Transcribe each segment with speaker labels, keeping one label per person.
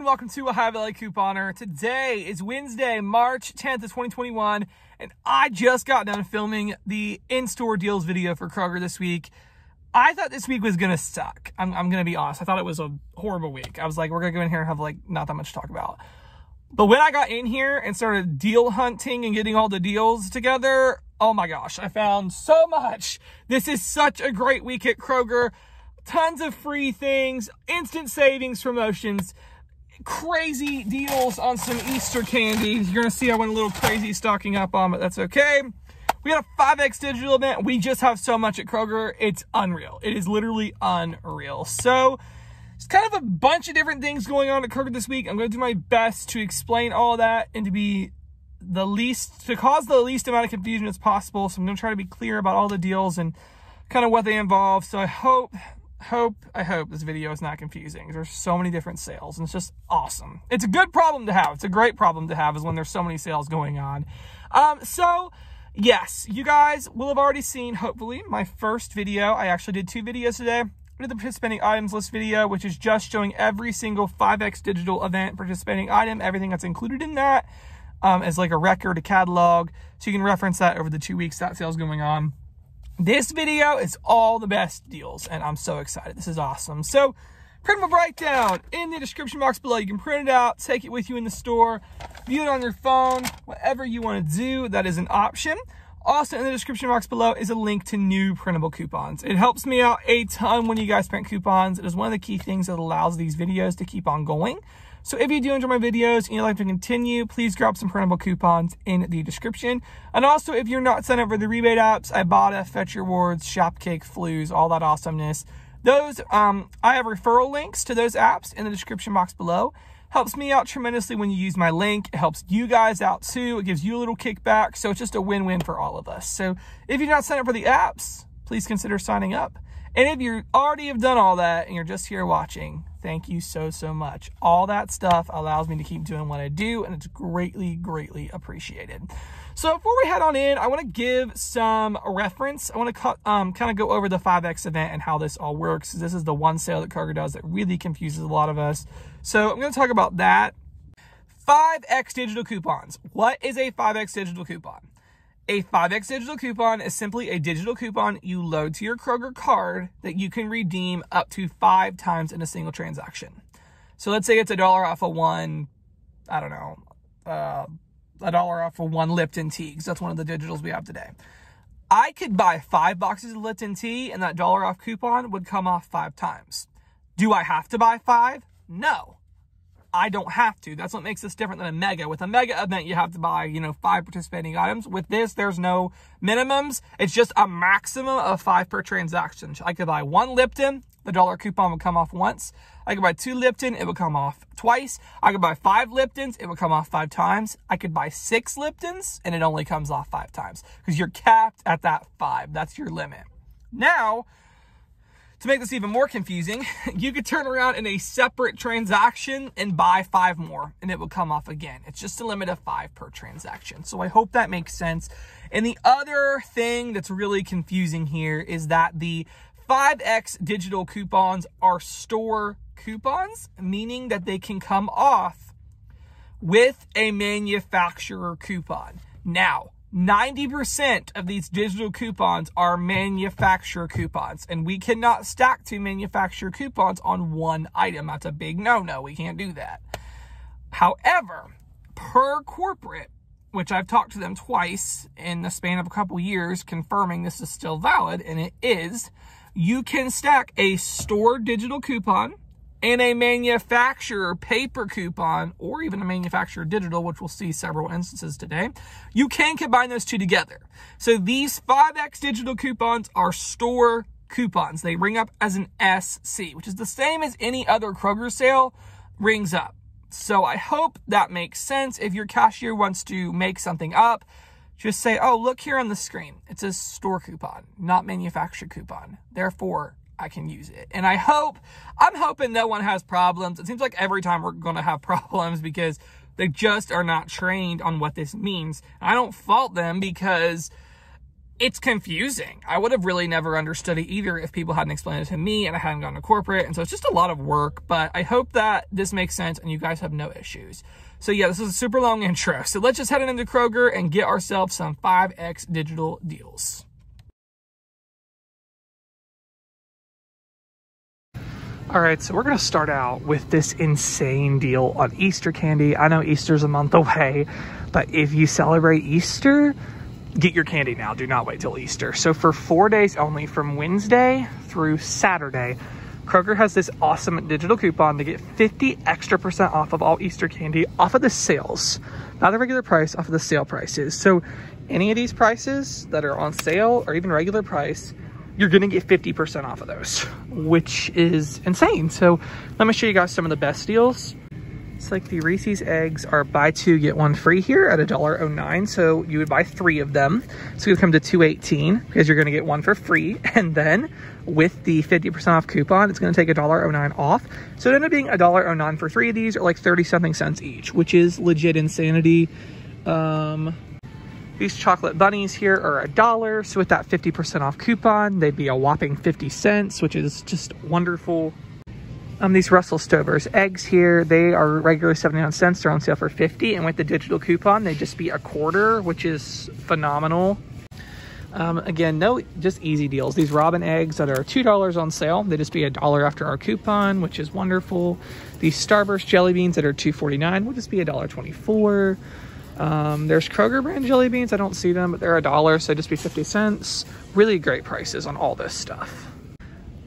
Speaker 1: and welcome to Ohio Valley Couponer. Today is Wednesday, March 10th of 2021, and I just got done filming the in-store deals video for Kroger this week. I thought this week was gonna suck. I'm, I'm gonna be honest. I thought it was a horrible week. I was like, we're gonna go in here and have like not that much to talk about. But when I got in here and started deal hunting and getting all the deals together, oh my gosh, I found so much. This is such a great week at Kroger tons of free things, instant savings promotions, crazy deals on some Easter candies. You're gonna see I went a little crazy stocking up on, but that's okay. We had a 5X digital event. We just have so much at Kroger. It's unreal. It is literally unreal. So it's kind of a bunch of different things going on at Kroger this week. I'm gonna do my best to explain all that and to be the least, to cause the least amount of confusion as possible. So I'm gonna try to be clear about all the deals and kind of what they involve. So I hope hope, I hope this video is not confusing. There's so many different sales and it's just awesome. It's a good problem to have. It's a great problem to have is when there's so many sales going on. Um, so yes, you guys will have already seen, hopefully, my first video. I actually did two videos today. I did the participating items list video, which is just showing every single 5X digital event participating item, everything that's included in that, um, as like a record, a catalog. So you can reference that over the two weeks that sale's going on. This video is all the best deals, and I'm so excited. This is awesome. So, print printable breakdown in the description box below. You can print it out, take it with you in the store, view it on your phone, whatever you want to do, that is an option. Also in the description box below is a link to new printable coupons. It helps me out a ton when you guys print coupons. It is one of the key things that allows these videos to keep on going. So if you do enjoy my videos and you'd like to continue, please grab some printable coupons in the description. And also, if you're not signed up for the rebate apps, Ibotta, Fetch Rewards, Shopkick, Fluz, all that awesomeness, those, um, I have referral links to those apps in the description box below. Helps me out tremendously when you use my link. It helps you guys out too. It gives you a little kickback. So it's just a win-win for all of us. So if you're not signed up for the apps, please consider signing up. And if you already have done all that and you're just here watching, thank you so, so much. All that stuff allows me to keep doing what I do, and it's greatly, greatly appreciated. So before we head on in, I want to give some reference. I want to um, kind of go over the 5X event and how this all works. This is the one sale that Kroger does that really confuses a lot of us. So I'm going to talk about that. 5X digital coupons. What is a 5X digital coupon? A 5X digital coupon is simply a digital coupon you load to your Kroger card that you can redeem up to five times in a single transaction. So let's say it's a dollar off of one, I don't know, uh, a dollar off of one Lipton tea, because that's one of the digitals we have today. I could buy five boxes of Lipton tea and that dollar off coupon would come off five times. Do I have to buy five? No. I don't have to. That's what makes this different than a mega. With a mega event, you have to buy, you know, five participating items. With this, there's no minimums. It's just a maximum of five per transaction. I could buy one Lipton, the dollar coupon would come off once. I could buy two Lipton, it would come off twice. I could buy five Liptons, it would come off five times. I could buy six Liptons, and it only comes off five times because you're capped at that five. That's your limit. Now, to make this even more confusing, you could turn around in a separate transaction and buy five more and it will come off again. It's just a limit of five per transaction. So I hope that makes sense. And the other thing that's really confusing here is that the 5X digital coupons are store coupons, meaning that they can come off with a manufacturer coupon. Now, 90% of these digital coupons are manufacturer coupons, and we cannot stack two manufacturer coupons on one item. That's a big no no. We can't do that. However, per corporate, which I've talked to them twice in the span of a couple years, confirming this is still valid, and it is, you can stack a store digital coupon and a manufacturer paper coupon or even a manufacturer digital, which we'll see several instances today, you can combine those two together. So these 5X digital coupons are store coupons. They ring up as an SC, which is the same as any other Kroger sale rings up. So I hope that makes sense. If your cashier wants to make something up, just say, oh, look here on the screen. It's a store coupon, not manufacturer coupon. Therefore, I can use it. And I hope, I'm hoping no one has problems. It seems like every time we're going to have problems because they just are not trained on what this means. I don't fault them because it's confusing. I would have really never understood it either if people hadn't explained it to me and I hadn't gone to corporate. And so it's just a lot of work, but I hope that this makes sense and you guys have no issues. So yeah, this is a super long intro. So let's just head into Kroger and get ourselves some 5X digital deals. All right, so we're gonna start out with this insane deal on Easter candy. I know Easter's a month away, but if you celebrate Easter, get your candy now. Do not wait till Easter. So for four days only, from Wednesday through Saturday, Kroger has this awesome digital coupon to get 50 extra percent off of all Easter candy off of the sales, not the regular price, off of the sale prices. So any of these prices that are on sale or even regular price, you're gonna get 50% off of those, which is insane. So let me show you guys some of the best deals. It's like the Reese's eggs are buy two, get one free here at $1.09. So you would buy three of them. So would come to 218 because you're gonna get one for free. And then with the 50% off coupon, it's gonna take $1.09 off. So it ended up being $1.09 for three of these or like 30 something cents each, which is legit insanity. Um, these chocolate bunnies here are a dollar. So with that 50% off coupon, they'd be a whopping 50 cents, which is just wonderful. Um, these Russell Stovers eggs here, they are regularly 79 cents. They're on sale for 50. And with the digital coupon, they'd just be a quarter, which is phenomenal. Um, again, no, just easy deals. These robin eggs that are $2 on sale, they just be a dollar after our coupon, which is wonderful. These Starburst jelly beans that are $2.49 will just be a dollar 24. Um, there's Kroger brand jelly beans. I don't see them, but they're a dollar, so just be 50 cents. Really great prices on all this stuff.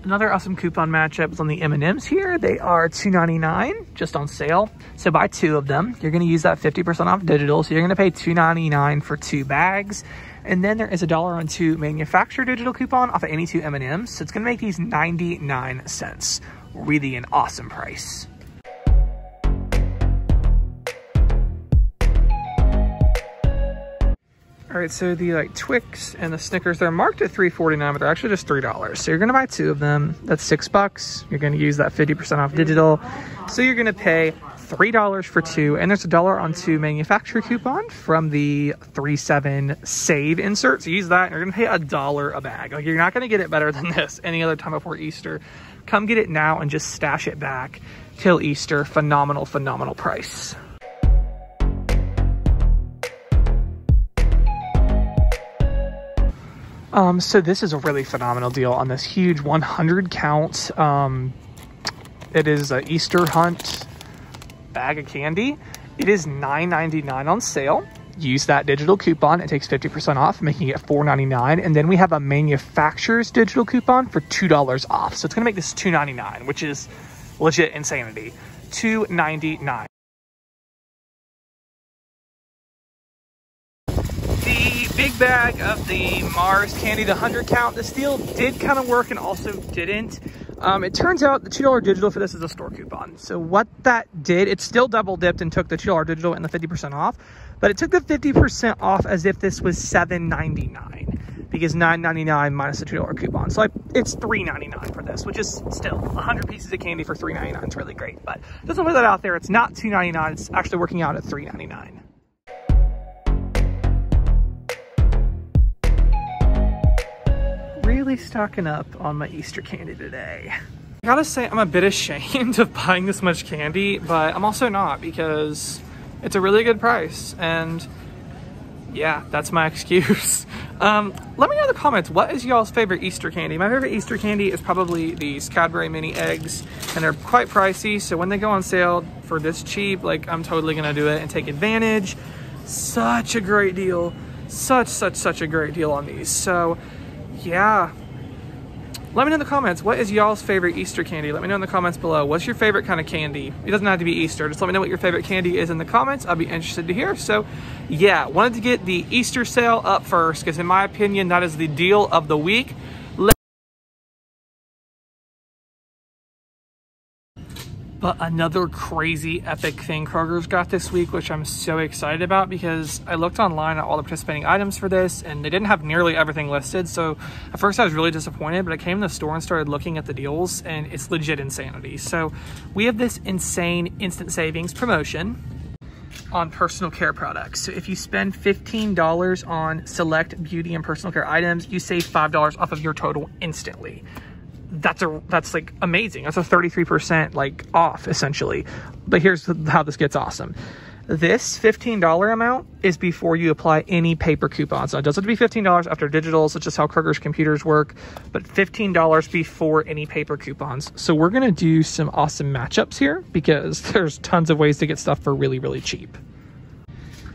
Speaker 1: Another awesome coupon matchup is on the M&Ms here. They are $2.99 just on sale. So buy two of them. You're gonna use that 50% off digital. So you're gonna pay $2.99 for two bags. And then there is a dollar on two manufacturer digital coupon off of any two M&Ms. So it's gonna make these 99 cents. Really an awesome price. All right, so the like Twix and the Snickers, they're marked at $3.49, but they're actually just $3. So you're gonna buy two of them. That's six bucks. You're gonna use that 50% off digital. So you're gonna pay $3 for two, and there's a dollar on two manufacturer coupon from the 3-7 save insert. So use that, and you're gonna pay a dollar a bag. Like you're not gonna get it better than this any other time before Easter. Come get it now and just stash it back till Easter. Phenomenal, phenomenal price. Um, so this is a really phenomenal deal on this huge 100 count. Um, it is an Easter hunt bag of candy. It is $9.99 on sale. Use that digital coupon. It takes 50% off, making it $4.99. And then we have a manufacturer's digital coupon for $2 off. So it's going to make this $2.99, which is legit insanity. $2.99. big bag of the Mars Candy, the 100 count. The deal did kind of work and also didn't. Um, it turns out the $2 digital for this is a store coupon. So what that did, it still double dipped and took the $2 digital and the 50% off, but it took the 50% off as if this was $7.99 because $9.99 minus the $2 coupon. So it's $3.99 for this, which is still 100 pieces of candy for $3.99 is really great. But just to put that out there, it's not $2.99, it's actually working out at $3.99. really stocking up on my Easter candy today. I gotta say, I'm a bit ashamed of buying this much candy, but I'm also not because it's a really good price. And yeah, that's my excuse. Um, let me know in the comments, what is y'all's favorite Easter candy? My favorite Easter candy is probably these Cadbury mini eggs, and they're quite pricey. So when they go on sale for this cheap, like I'm totally gonna do it and take advantage. Such a great deal. Such, such, such a great deal on these. So yeah. Let me know in the comments, what is y'all's favorite Easter candy? Let me know in the comments below. What's your favorite kind of candy? It doesn't have to be Easter. Just let me know what your favorite candy is in the comments. I'll be interested to hear. So yeah, wanted to get the Easter sale up first because in my opinion, that is the deal of the week. But another crazy epic thing Kroger's got this week, which I'm so excited about because I looked online at all the participating items for this and they didn't have nearly everything listed. So at first I was really disappointed, but I came to the store and started looking at the deals and it's legit insanity. So we have this insane instant savings promotion on personal care products. So if you spend $15 on select beauty and personal care items, you save $5 off of your total instantly. That's a that's like amazing. That's a 33% like off essentially. But here's how this gets awesome. This $15 amount is before you apply any paper coupons. Now, it doesn't have to be $15 after digital, such as how Kroger's computers work, but $15 before any paper coupons. So we're going to do some awesome matchups here because there's tons of ways to get stuff for really, really cheap.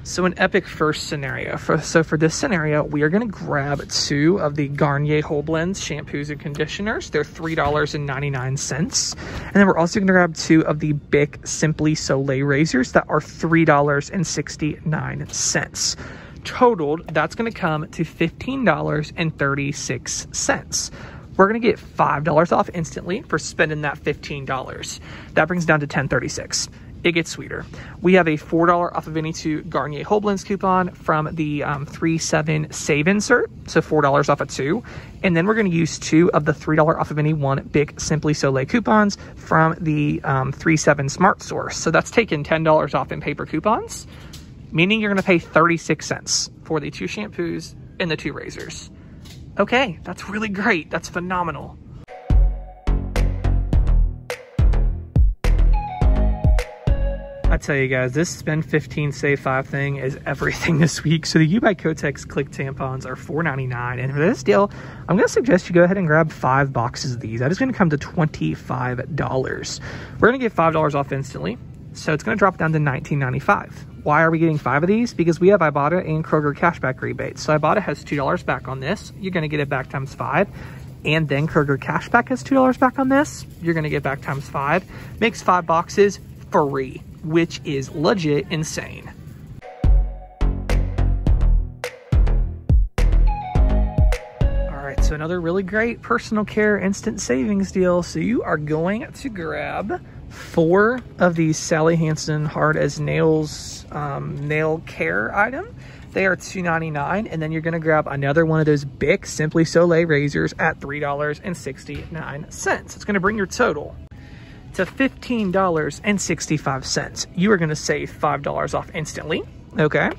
Speaker 1: So an epic first scenario. For, so for this scenario, we are going to grab two of the Garnier Whole Blends shampoos and conditioners. They're $3.99. And then we're also to grab two of the Bic Simply Soleil razors that are $3.69. Totaled, that's going to come to $15.36 we're going to get $5 off instantly for spending that $15. That brings down to 1036 it gets sweeter. We have a $4 off of any two Garnier Whole Blends coupon from the um, 3-7 Save Insert, so $4 off of two. And then we're going to use two of the $3 off of any one Bic Simply Soleil coupons from the um, 3-7 Smart Source. So that's taking $10 off in paper coupons, meaning you're going to pay 36 cents for the two shampoos and the two razors. Okay, that's really great. That's phenomenal. I tell you guys, this spend 15, save 5 thing is everything this week. So the U by Kotex Click tampons are $4.99. And for this deal, I'm going to suggest you go ahead and grab five boxes of these. That is going to come to $25. We're going to get $5 off instantly. So it's going to drop down to $19.95. Why are we getting five of these? Because we have Ibotta and Kroger cashback rebates. So Ibotta has $2 back on this. You're going to get it back times five and then Kroger Cashback has $2 back on this. You're going to get back times five. Makes five boxes free which is legit insane. All right, so another really great personal care instant savings deal. So you are going to grab four of these Sally Hansen hard as nails um, nail care item. They are $2.99, and then you're gonna grab another one of those Bic Simply Soleil razors at $3.69. It's gonna bring your total to $15.65. You are going to save $5 off instantly, okay?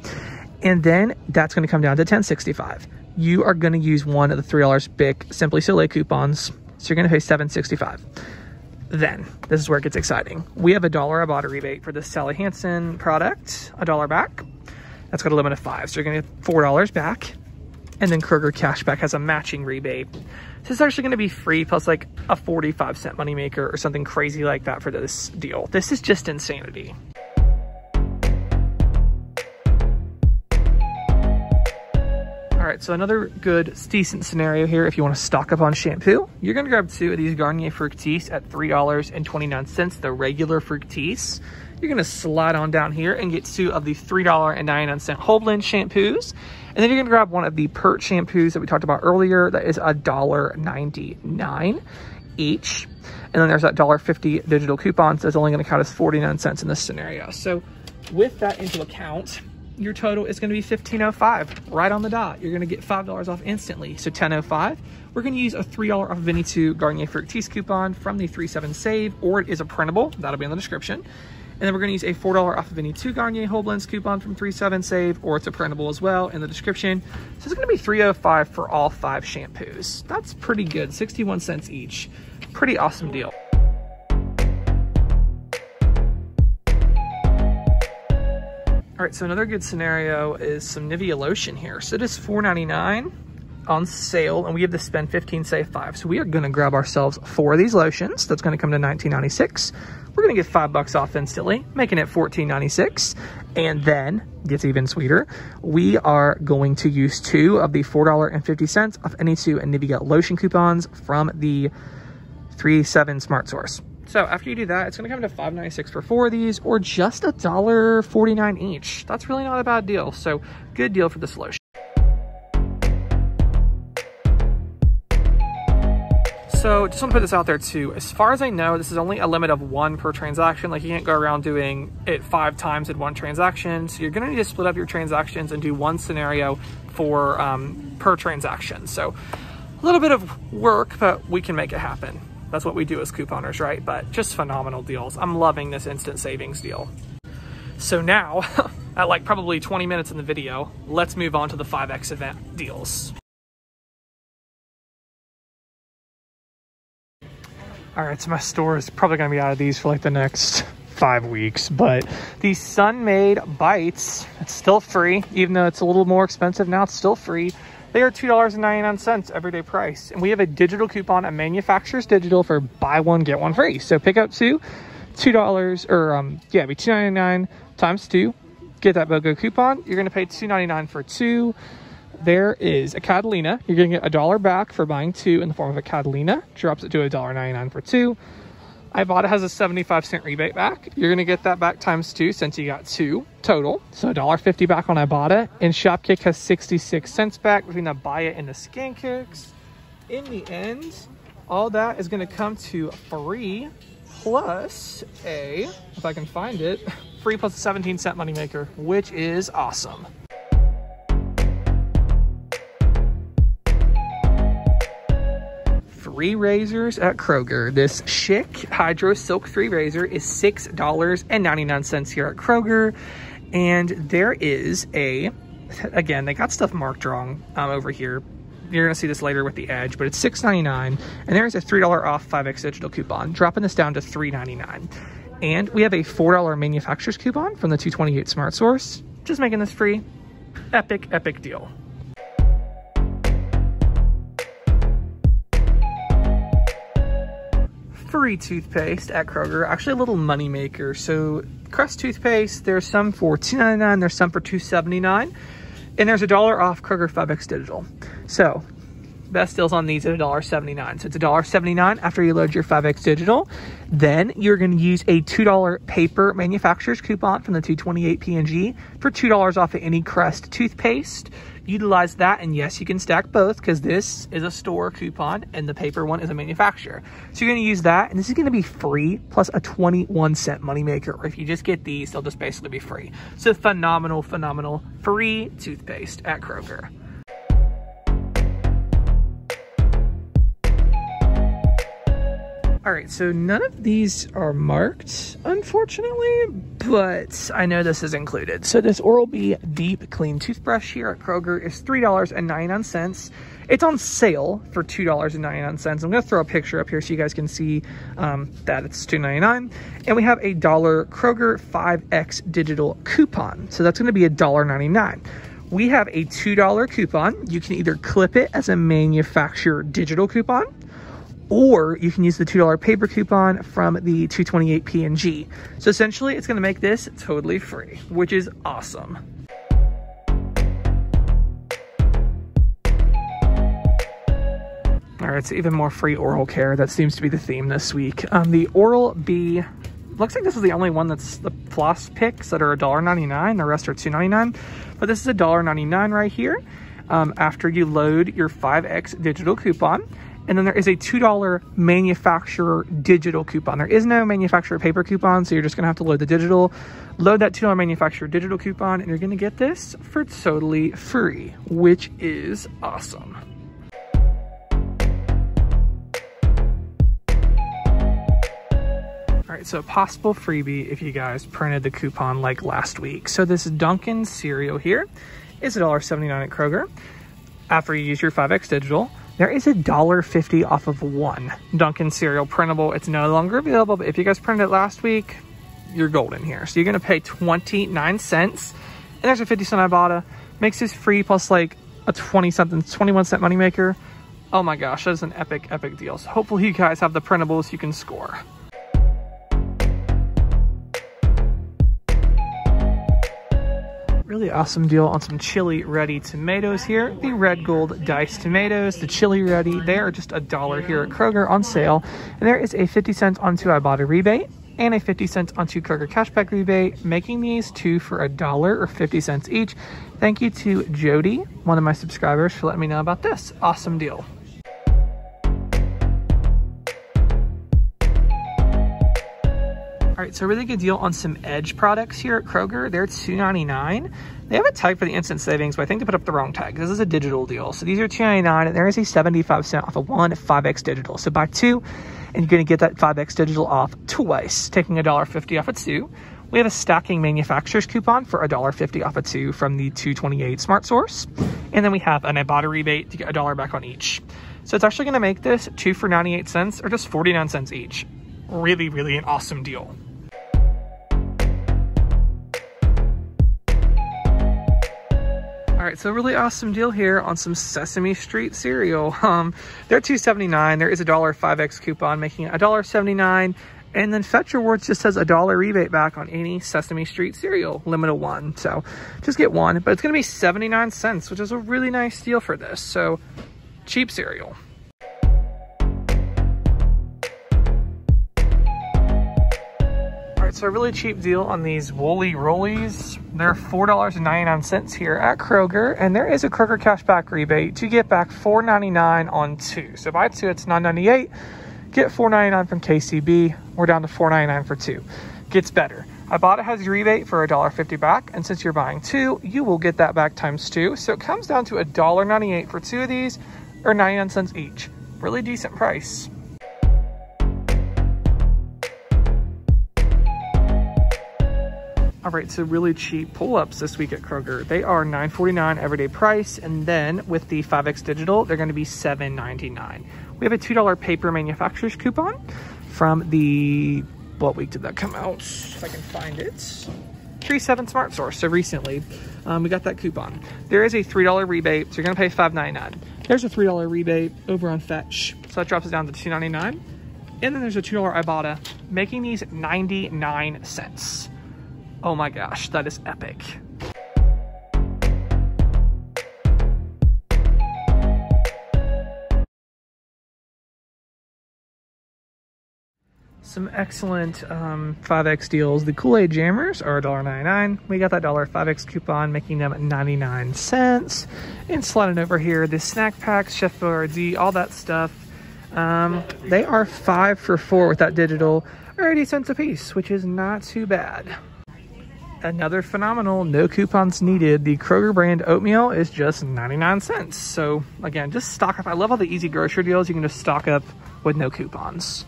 Speaker 1: And then that's going to come down to $10.65. You are going to use one of the $3 Bic Simply Soleil coupons, so you're going to pay $7.65. Then, this is where it gets exciting. We have a dollar Ibotta rebate for the Sally Hansen product, a dollar back. That's got a limit of five, so you're going to get $4 back. And then Kroger Cashback has a matching rebate this is actually going to be free plus like a 45 cent moneymaker or something crazy like that for this deal. This is just insanity. All right, so another good, decent scenario here if you want to stock up on shampoo. You're going to grab two of these Garnier Fructis at $3.29, the regular Fructis. You're going to slide on down here and get two of the $3.99 whole blend shampoos. And then you're gonna grab one of the Pert shampoos that we talked about earlier. That is $1.99 each. And then there's that $1.50 digital coupon. So it's only gonna count as 49 cents in this scenario. So with that into account, your total is gonna be 15.05 right on the dot. You're gonna get $5 off instantly. So 10.05. We're gonna use a $3 off of any two Garnier Fructis coupon from the 37 Save, or it is a printable. That'll be in the description. And then we're gonna use a $4 off of any two Garnier Whole Blends coupon from 37 Save, or it's a printable as well in the description. So it's gonna be 305 for all five shampoos. That's pretty good, 61 cents each. Pretty awesome deal. All right, so another good scenario is some Nivea lotion here. So it is $4.99 on sale and we have to spend 15 save 5 so we are to grab ourselves four of these lotions. That's to come to 19.96 we're to get five bucks off instantly making it 14.96 and then gets even sweeter we are going to use two of the $4.50 off any two Nivea lotion coupons from the 3-7 smart source so after you do that, it's gonna come to $5.96 for four of these or just a dollar 49 each. That's really not a bad deal. So good deal for this lotion. So just want to put this out there too. As far as I know, this is only a limit of one per transaction. Like you can't go around doing it five times in one transaction. So you're gonna need to split up your transactions and do one scenario for um, per transaction. So a little bit of work, but we can make it happen. That's what we do as couponers, right? But just phenomenal deals. I'm loving this instant savings deal. So now, at like probably 20 minutes in the video, let's move on to the 5X event deals. All right, so my store is probably gonna be out of these for like the next five weeks, but the Sun-Maid Bites, it's still free, even though it's a little more expensive now, it's still free. They are $2.99 everyday price. And we have a digital coupon, a manufacturer's digital for buy one, get one free. So pick up two, $2, or um, yeah, be $2.99 times two. Get that BOGO coupon. You're gonna pay $2.99 for two. There is a Catalina. You're gonna get a dollar back for buying two in the form of a Catalina. Drops it to $1.99 for two. Ibotta has a 75 cent rebate back. You're gonna get that back times two since you got two total. So $1.50 back on Ibotta. And Shopkick has 66 cents back between the buy it and the scan kicks. In the end, all that is gonna come to free plus a, if I can find it, free plus a 17 cent moneymaker, which is awesome. Three razors at Kroger. This Schick Hydro Silk 3 razor is $6.99 here at Kroger. And there is a, again, they got stuff marked wrong um, over here. You're gonna see this later with the Edge, but it's $6.99. And there's a $3 off 5X digital coupon, dropping this down to $3.99. And we have a $4 manufacturer's coupon from the 228 Smart Source, just making this free. Epic, epic deal. Free toothpaste at Kroger, actually a little money maker. So Crest toothpaste, there's some for $2.99, there's some for $2.79, and there's a dollar off Kroger 5X Digital. So best deals on these at $1.79. So it's $1.79 after you load your 5X Digital. Then you're going to use a $2 paper manufacturer's coupon from the 228 P&G for $2 off of any Crest toothpaste utilize that. And yes, you can stack both because this is a store coupon and the paper one is a manufacturer. So you're going to use that and this is going to be free plus a 21 cent moneymaker. Or if you just get these, they'll just basically be free. So phenomenal, phenomenal free toothpaste at Kroger. All right, so none of these are marked, unfortunately, but I know this is included. So this Oral-B Deep Clean Toothbrush here at Kroger is $3.99. It's on sale for $2.99. I'm gonna throw a picture up here so you guys can see um, that it's $2.99. And we have a dollar Kroger 5X digital coupon. So that's gonna be $1.99 we have a $2 coupon. You can either clip it as a manufacturer digital coupon or you can use the $2 paper coupon from the 228 P&G. So essentially it's gonna make this totally free, which is awesome. All right, so even more free oral care. That seems to be the theme this week. Um, the Oral-B, looks like this is the only one that's the floss picks that are $1.99. The rest are $2.99. But this is $1.99 right here. Um, after you load your 5X digital coupon. And then there is a $2 manufacturer digital coupon. There is no manufacturer paper coupon, so you're just gonna have to load the digital. Load that $2 manufacturer digital coupon, and you're gonna get this for totally free, which is awesome. All right, so possible freebie if you guys printed the coupon like last week. So this Dunkin' cereal here is $1.79 at Kroger. After you use your 5X digital, there is a dollar fifty off of one Dunkin' cereal printable. It's no longer available, but if you guys printed it last week, you're golden here. So you're gonna pay 29 cents, and there's a 50 cent Ibotta. Makes this free plus like a 20 something, 21 cent moneymaker. Oh my gosh, that is an epic, epic deal. So hopefully you guys have the printables you can score. Really awesome deal on some chili ready tomatoes here. The red gold diced tomatoes, the chili ready, they are just a dollar here at Kroger on sale. And there is a 50 cents onto Ibotta rebate and a 50 cents onto Kroger cashback rebate, making these two for a dollar or 50 cents each. Thank you to Jody, one of my subscribers, for letting me know about this. Awesome deal. All right, so really good deal on some Edge products here at Kroger. They're $2.99. They have a tag for the instant savings, but I think they put up the wrong tag. This is a digital deal. So these are $2.99, and there is a 75 cent off of one 5X digital. So buy two, and you're gonna get that 5X digital off twice, taking $1.50 off of two. We have a stacking manufacturer's coupon for $1.50 off a two from the 228 Smart Source. And then we have an Ibotta rebate to get a dollar back on each. So it's actually gonna make this two for 98 cents or just 49 cents each. Really, really an awesome deal. Right, so really awesome deal here on some Sesame Street cereal. Um, they're $2.79. There is a dollar 5X coupon making it $1.79. And then Fetch Rewards just has a dollar rebate back on any Sesame Street cereal, limit of one. So just get one, but it's gonna be 79 cents, which is a really nice deal for this. So cheap cereal. So a really cheap deal on these Woolly Rollies. They're $4.99 here at Kroger, and there is a Kroger cashback rebate to get back $4.99 on two. So buy two, it's $9.98. Get $4.99 from KCB. We're down to $4.99 for two. Gets better. Ibotta has a rebate for $1.50 back, and since you're buying two, you will get that back times two. So it comes down to $1.98 for two of these, or 99 cents each. Really decent price. All right, so really cheap pull-ups this week at Kroger. They are $9.49 everyday price, and then with the 5X Digital, they're gonna be $7.99. We have a $2 paper manufacturer's coupon from the, what week did that come out? If I can find it. 3-7 Smart Source, so recently, um, we got that coupon. There is a $3 rebate, so you're gonna pay $5.99. There's a $3 rebate over on Fetch, so that drops it down to $2.99. And then there's a $2 Ibotta, making these 99 cents. Oh my gosh, that is epic. Some excellent um, 5X deals. The Kool-Aid Jammers are $1.99. We got that dollar $5X coupon, making them 99 cents. And sliding over here, the snack packs, Chef Boyardee, all that stuff. Um, they are five for four with that digital, or 80 cents a piece, which is not too bad another phenomenal, no coupons needed. The Kroger brand oatmeal is just 99 cents. So again, just stock up. I love all the easy grocery deals. You can just stock up with no coupons.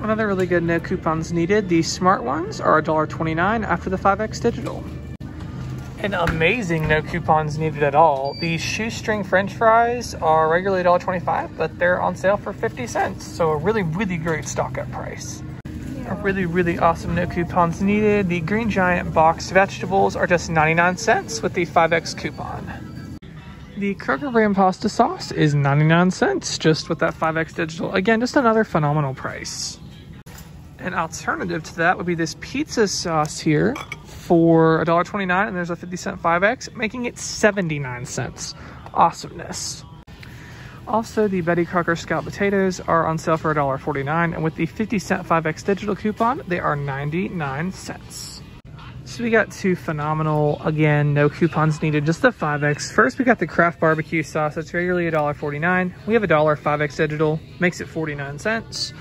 Speaker 1: Another really good no coupons needed. The smart ones are $1.29 after the 5X digital. An amazing no coupons needed at all. The shoestring french fries are regularly $1.25, but they're on sale for 50 cents. So a really, really great stock up price. A really, really awesome no coupons needed. The Green Giant boxed vegetables are just 99 cents with the 5X coupon. The Kroger brand pasta sauce is 99 cents just with that 5X digital. Again, just another phenomenal price. An alternative to that would be this pizza sauce here for $1.29 and there's a 50 cent 5X, making it 79 cents. Awesomeness. Also, the Betty Crocker Scout potatoes are on sale for $1.49, and with the 50 cent 5X digital coupon, they are 99 cents. So we got two phenomenal, again, no coupons needed, just the 5X. First, we got the Kraft Barbecue Sauce. It's regularly $1.49. We have a dollar 5X digital, makes it 49 cents.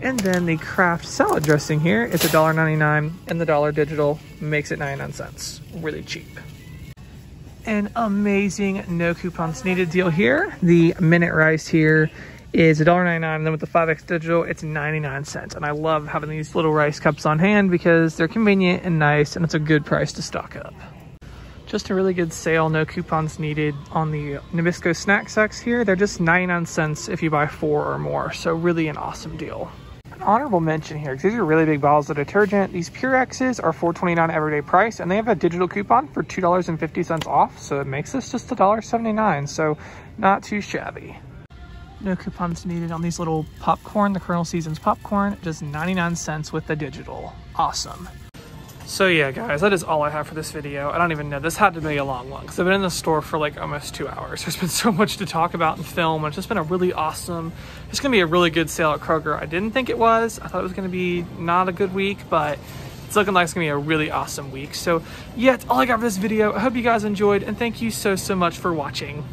Speaker 1: And then the Kraft salad dressing here, it's $1.99, and the dollar digital makes it 99 cents. Really cheap an amazing no coupons needed deal here. The minute rice here is $1.99 and then with the 5X digital it's 99 cents and I love having these little rice cups on hand because they're convenient and nice and it's a good price to stock up. Just a really good sale, no coupons needed on the Nabisco snack sacks here. They're just 99 cents if you buy four or more, so really an awesome deal honorable mention here, because these are really big bottles of detergent. These Purexes are $4.29 everyday price, and they have a digital coupon for $2.50 off, so it makes this just $1.79, so not too shabby. No coupons needed on these little popcorn, the Kernel Season's popcorn, just 99 cents with the digital. Awesome. So yeah, guys, that is all I have for this video. I don't even know. This had to be a long one because I've been in the store for like almost two hours. There's been so much to talk about and film. It's just been a really awesome, it's going to be a really good sale at Kroger. I didn't think it was. I thought it was going to be not a good week, but it's looking like it's going to be a really awesome week. So yeah, that's all I got for this video. I hope you guys enjoyed and thank you so, so much for watching.